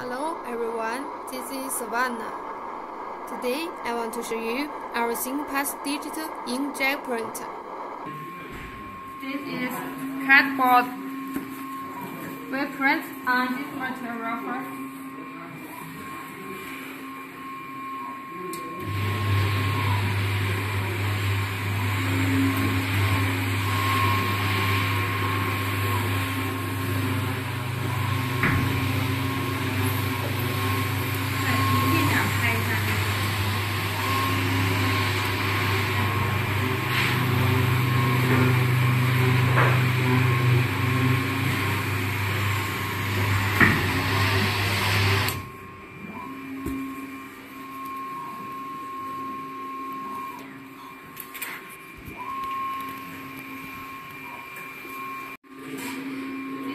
Hello everyone, this is Savannah. Today I want to show you our single pass Digital Inkjet printer. This is cardboard. We print on this material first.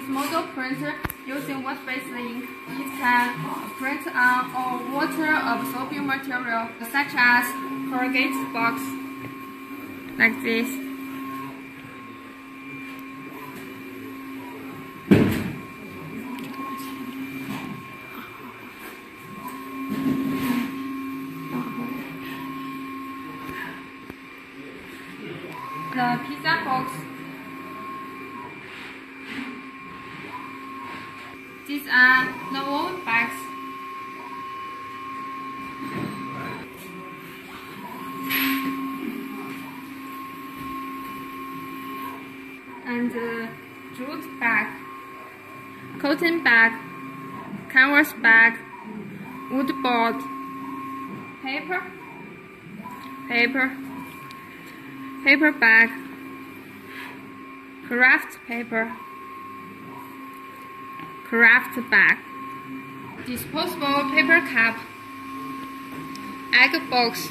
Model printer using water-based ink. It can print on all water-absorbing material such as corrugated box, like this. The pizza box These are novel bags. And uh, jute bag, cotton bag, canvas bag, wood board, paper, paper, paper bag, craft paper craft bag, disposable paper cup, egg box,